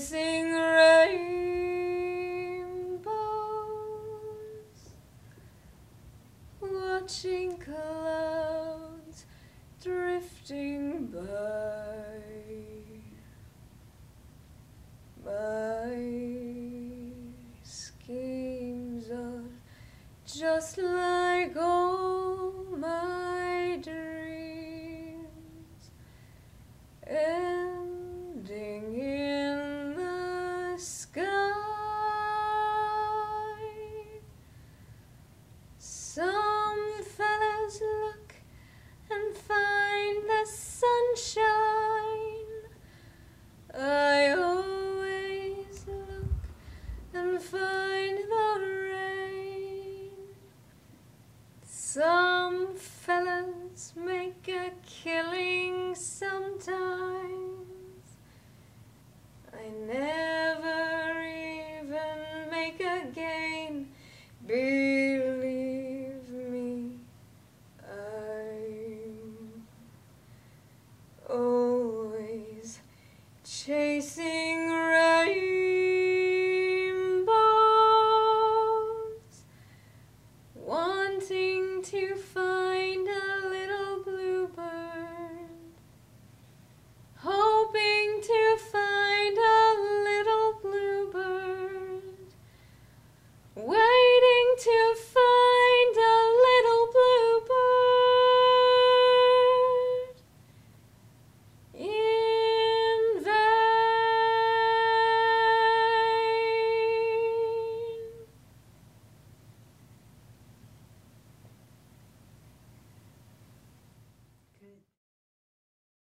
chasing rainbows, watching clouds drifting by. My schemes are just like all my dreams, ending like a killing sometimes. I never even make a gain. Believe me, I'm always chasing rainbows, wanting to find.